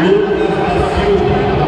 Lucas da Silva.